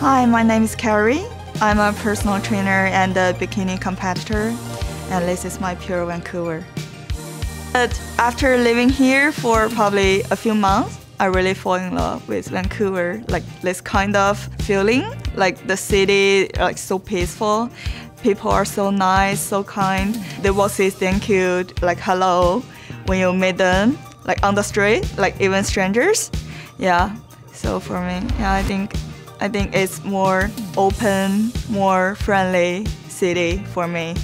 Hi, my name is Carrie. I'm a personal trainer and a bikini competitor, and this is my Pure Vancouver. But after living here for probably a few months, I really fall in love with Vancouver. Like this kind of feeling, like the city, like so peaceful. People are so nice, so kind. They will say thank you, like hello, when you meet them, like on the street, like even strangers. Yeah. So for me, yeah, I think I think it's more open, more friendly city for me.